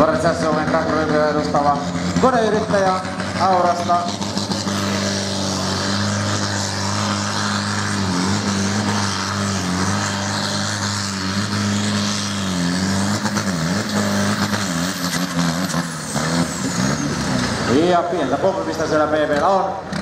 Varsinais Suomen traktoriryhmää edustava koneyrittäjä Aurasta. Ja pientä pompimista siellä PVllä on.